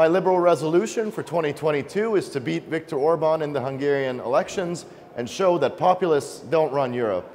My liberal resolution for 2022 is to beat Viktor Orban in the Hungarian elections and show that populists don't run Europe.